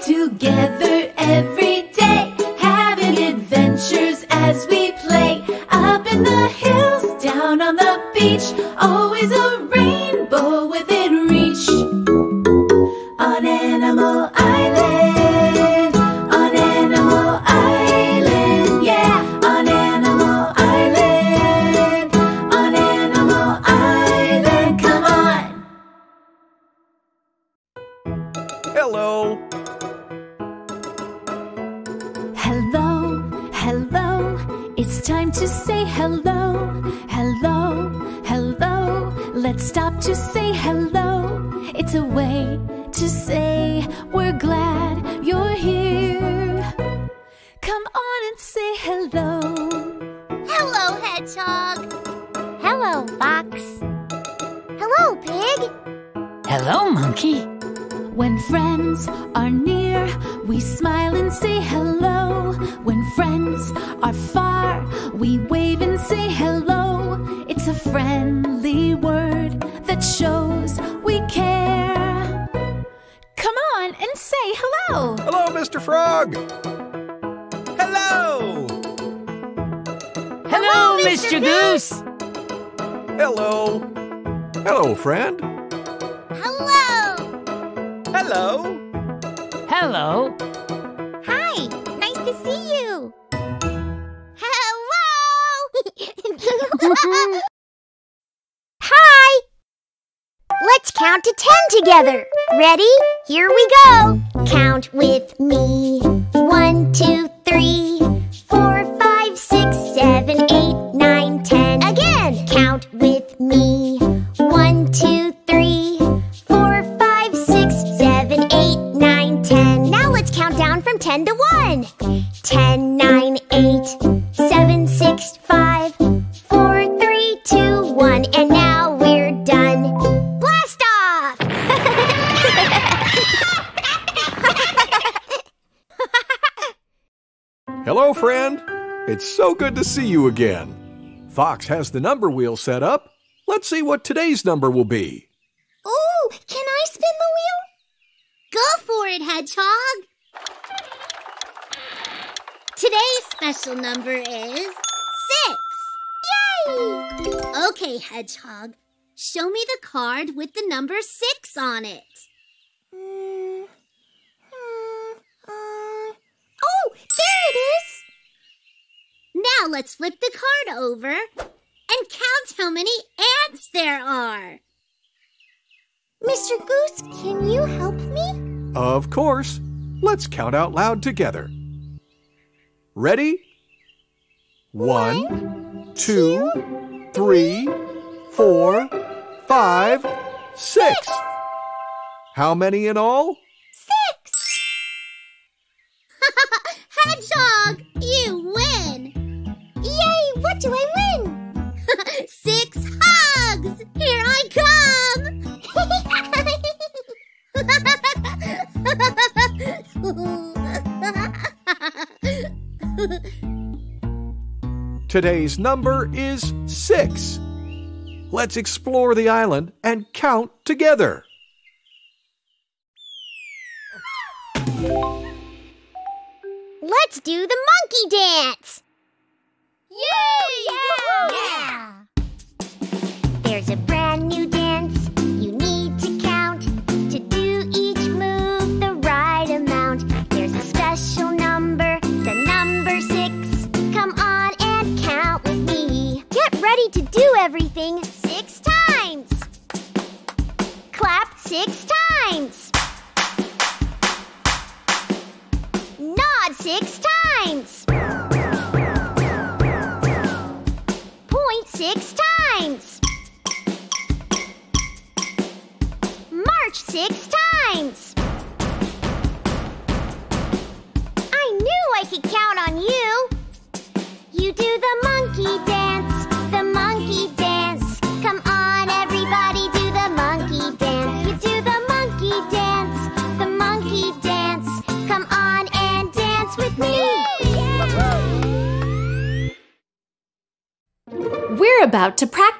together Let's stop to say hello. It's a way to say we're glad you're here. Come on and say hello. Hello, Hedgehog. Hello, Fox. Hello, Pig. Hello, monkey. When friends are near, we smile and say hello. When friends are far, we wave and say hello. It's a friendly word that shows we care. Come on and say hello. Hello, Mr. Frog. Hello. Hello, Mr. Goose. Hello. Hello, friend. Hello. Hello. Hello. Hi. Nice to see you. Hello. Hi. Let's count to ten together. Ready? Here we go. Count with me. One, two, three, four, five, six, seven, eight, nine, ten. Again. Count with me. One, two, three, four, five, six, seven, eight, nine, ten. Now let's count down from ten to one. Ten, nine, so good to see you again. Fox has the number wheel set up. Let's see what today's number will be. Ooh, can I spin the wheel? Go for it, Hedgehog. Today's special number is six. Yay! Okay, Hedgehog. Show me the card with the number six on it. Hmm, hmm, uh, oh, there it is. Now let's flip the card over and count how many ants there are. Mr. Goose, can you help me? Of course. Let's count out loud together. Ready? One, two, three, four, five, six. How many in all? Six! Hedgehog, you win! Yay! What do I win? Six hugs! Here I come! Today's number is six. Let's explore the island and count together. Let's do the monkey dance! Yay! Yeah! There's a brand new dance you need to count to do each move the right amount. There's a special number, the number six. Come on and count with me. Get ready to do everything six times. Clap six times. Nod six times.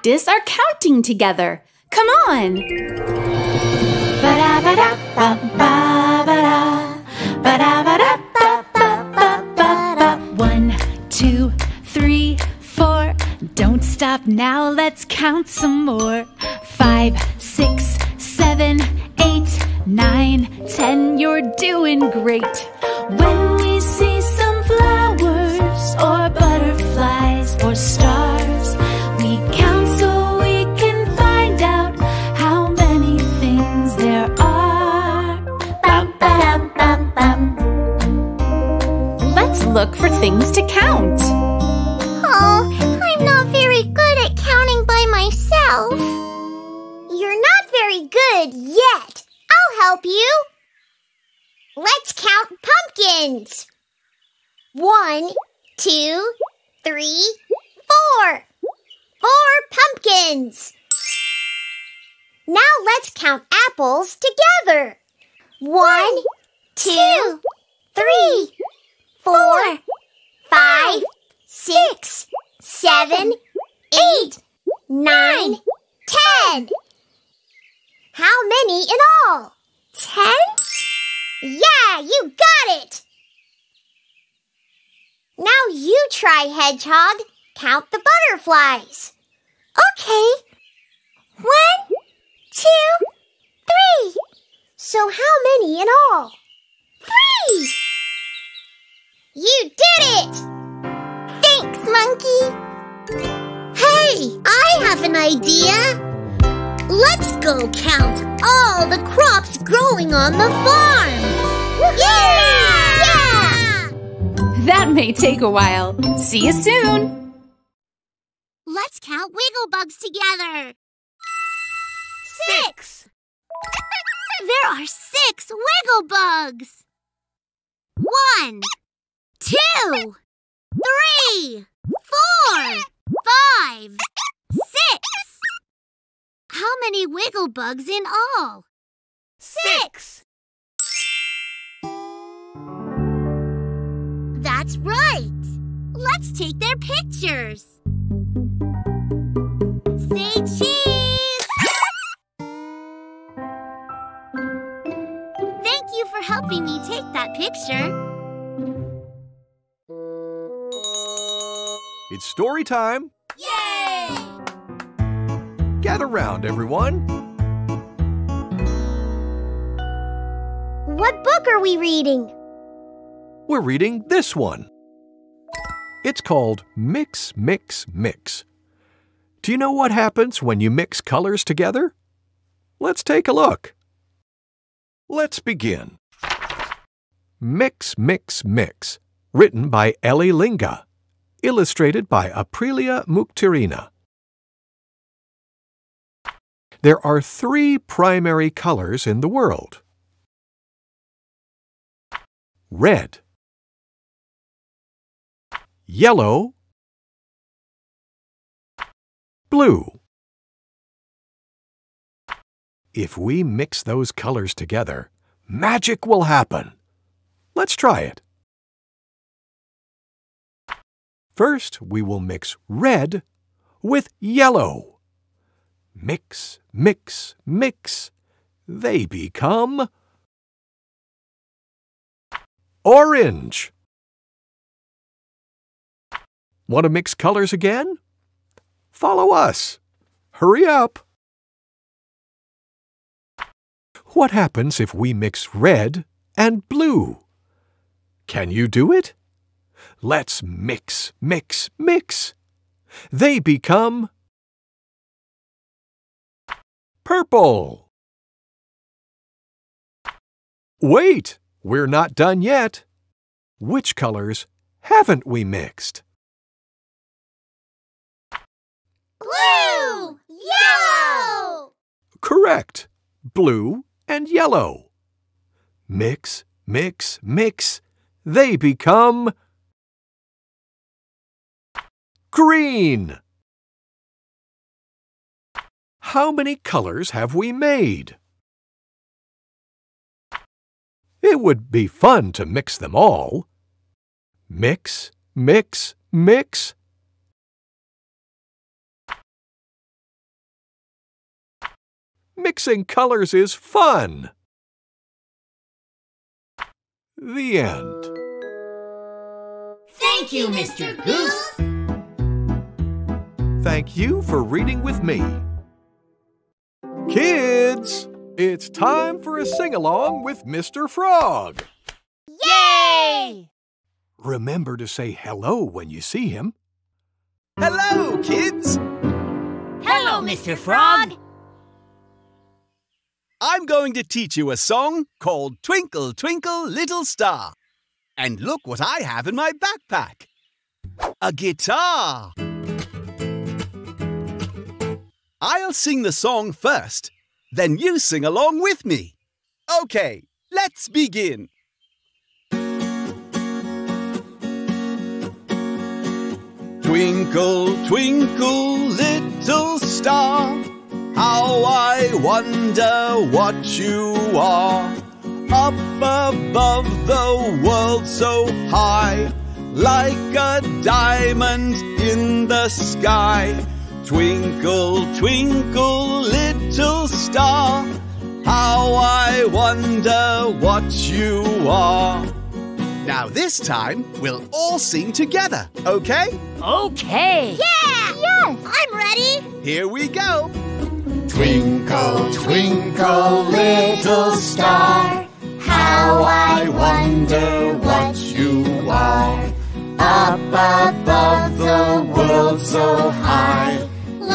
practice our counting together. Come on! One, two, three, four. Don't stop now, let's count some more. Five, six, seven, eight, nine, ten. You're doing great. When things to count. Oh, I'm not very good at counting by myself. You're not very good yet. I'll help you. Let's count pumpkins. One, two, three, four. Four pumpkins. Now let's count apples together. One, two, three, four, five, six, seven, eight, nine, ten. How many in all? Ten? Yeah, you got it! Now you try, Hedgehog. Count the butterflies. Okay. One, two, three. So how many in all? Three! You did it! Thanks, Monkey! Hey, I have an idea! Let's go count all the crops growing on the farm! Yeah! Yeah! That may take a while. See you soon. Let's count wiggle bugs together! Six! there are six wiggle bugs! One, two, three, four, five, six. How many wiggle bugs in all? Six. That's right. Let's take their pictures. Say cheese. Thank you for helping me take that picture. It's story time. Yay! Gather round, everyone. What book are we reading? We're reading this one. It's called Mix, Mix, Mix. Do you know what happens when you mix colors together? Let's take a look. Let's begin. Mix, Mix, Mix, written by Ellie Linga, illustrated by Aprilia Muktirina. There are three primary colors in the world. Red, yellow, blue. If we mix those colors together, magic will happen. Let's try it. First, we will mix red with yellow. Mix, mix, mix. They become orange. Want to mix colors again? Follow us. Hurry up. What happens if we mix red and blue? Can you do it? Let's mix, mix, mix. They become purple. Wait, we're not done yet. Which colors haven't we mixed? Blue! Yellow! Correct. Blue and yellow. Mix, mix, mix. They become green. How many colors have we made? It would be fun to mix them all. Mix, mix, mix. Mixing colors is fun. The end. Thank you, Mr. Goose. Thank you for reading with me. Kids, it's time for a sing along with Mr. Frog. Yay! Remember to say hello when you see him. Hello, kids! Hello, Mr. Frog. I'm going to teach you a song called Twinkle, Twinkle, Little Star. And look what I have in my backpack a guitar. I'll sing the song first, then you sing along with me. Okay, let's begin. Twinkle, twinkle, little star, how I wonder what you are. Up above the world so high, like a diamond in the sky. Twinkle, twinkle, little star, how I wonder what you are. Now, this time, we'll all sing together, okay? Okay. Yeah! Yes! I'm ready! Here we go. Twinkle, twinkle, little star, how I wonder what you are. Up above the world so high,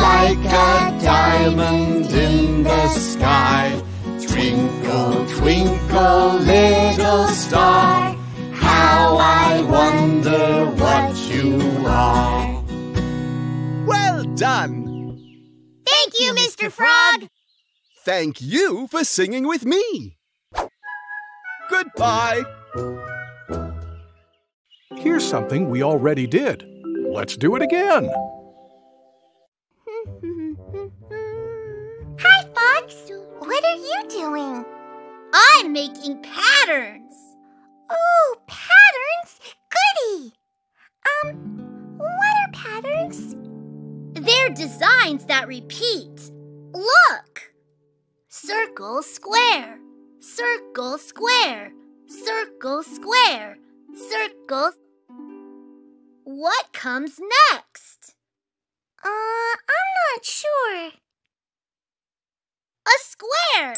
like a diamond in the sky. Twinkle, twinkle, little star, how I wonder what you are. Well done. Thank you, Mr. Frog! Thank you for singing with me. Goodbye. Here's something we already did. Let's do it again. What are you doing? I'm making patterns! Oh, patterns? Goody! Um, what are patterns? They're designs that repeat. Look! Circle, square, circle, square, circle, square, circle. What comes next? Uh, I'm not sure. A square.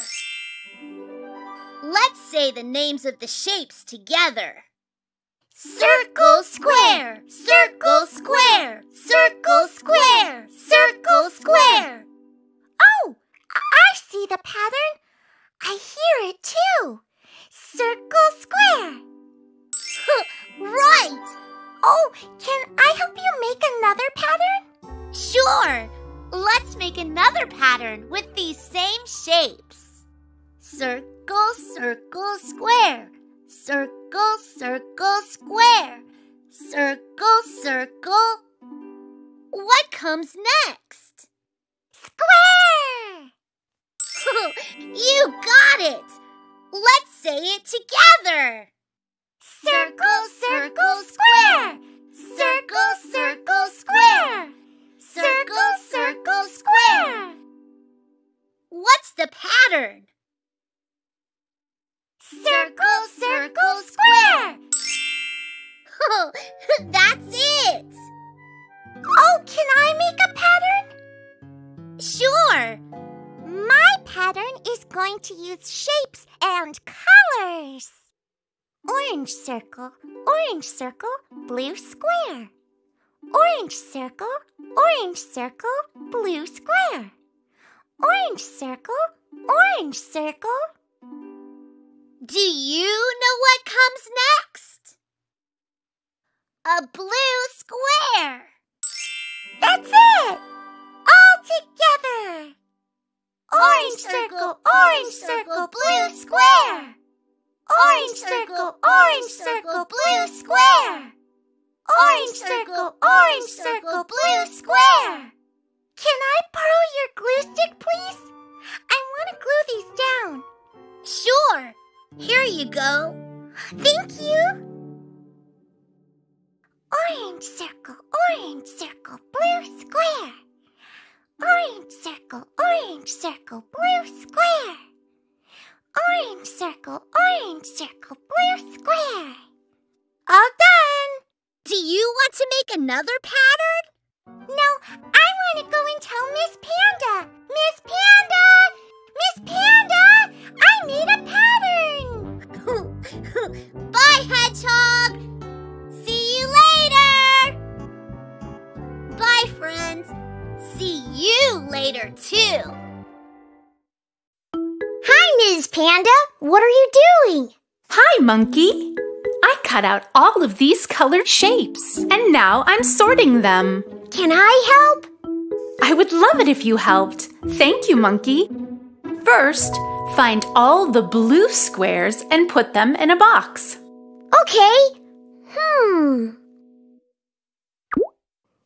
Let's say the names of the shapes together. Circle, square, circle, square, circle, square, circle, square. Oh, I see the pattern. I hear it too. Circle, square. right. Oh, can I help you make another pattern? Sure. Let's make another pattern with these same shapes. Circle, circle, square. Circle, circle, square. Circle, circle. What comes next? Square! you got it! Let's say it together! Circle, circle, square! Circle, circle, square! Circle, circle, square! What's the pattern? Circle, circle, square! Oh, that's it! Oh, can I make a pattern? Sure! My pattern is going to use shapes and colors. Orange circle, orange circle, blue square. Orange circle, orange circle, blue square. Orange circle, orange circle. Do you know what comes next? A blue square. That's it! All together! Orange circle, orange circle, blue square! Orange circle, orange circle, blue square! Orange circle, orange circle, blue square! Can I borrow your glue stick, please? I want to glue these down. Sure. Here you go. Thank you later, too. Hi, Ms. Panda. What are you doing? Hi, Monkey. I cut out all of these colored shapes, and now I'm sorting them. Can I help? I would love it if you helped. Thank you, Monkey. First, find all the blue squares and put them in a box. Okay. Hmm.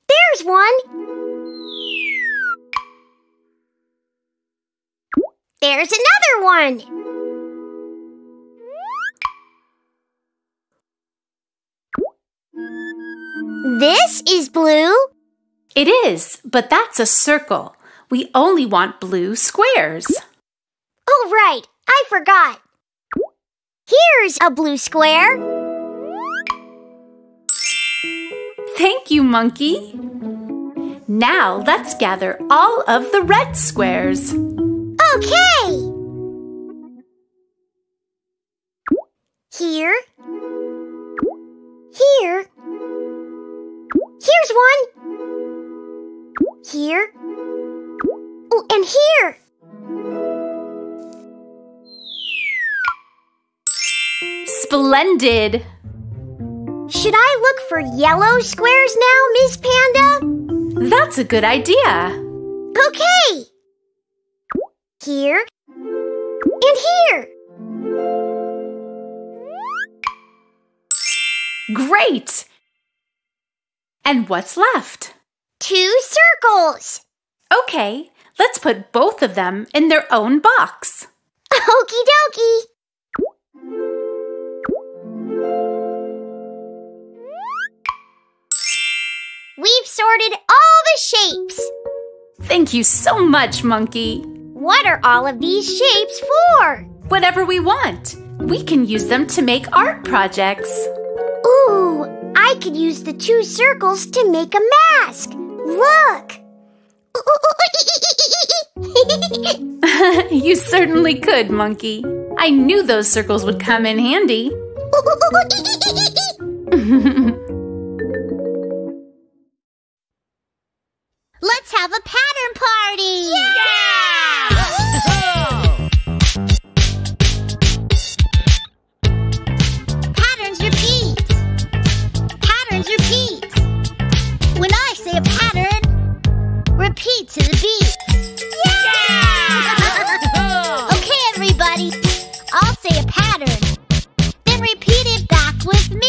There's one. There's another one. This is blue. It is, but that's a circle. We only want blue squares. Oh, right. I forgot. Here's a blue square. Thank you, Monkey. Now let's gather all of the red squares. Okay. Here. Here. Here's one. Here. Oh, and here. Splendid! Should I look for yellow squares now, Miss Panda? That's a good idea. Okay. Here. And here. Great! And what's left? Two circles. Okay, let's put both of them in their own box. Okie dokie. We've sorted all the shapes. Thank you so much, Monkey. What are all of these shapes for? Whatever we want. We can use them to make art projects. Ooh, I could use the two circles to make a mask. Look. you certainly could, Monkey. I knew those circles would come in handy. Let's have a pattern party. Patterns to the beat. okay, everybody. I'll say a pattern. Then repeat it back with me.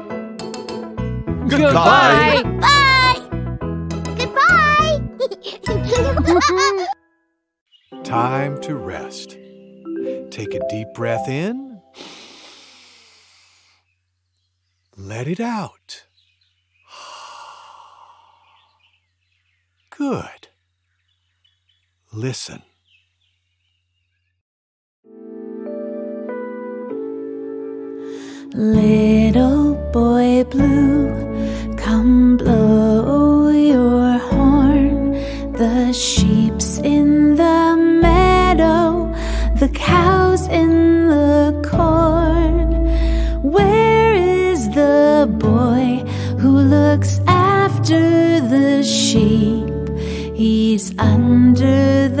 Goodbye. Bye! Goodbye! Time to rest. Take a deep breath in. Let it out. Good. Listen. Little boy blue, come blow your horn. The sheep's in the meadow, the cow's in the corn. Where is the boy who looks after the sheep? He's under the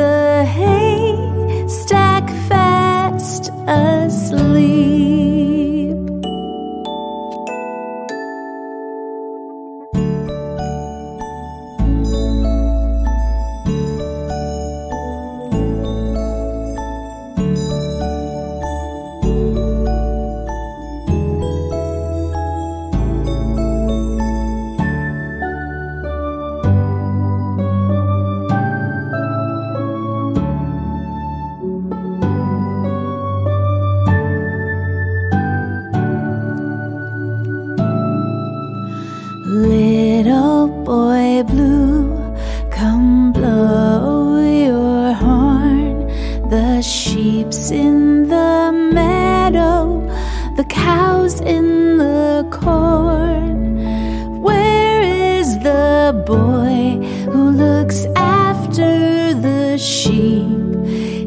boy who looks after the sheep?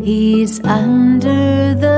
He's under the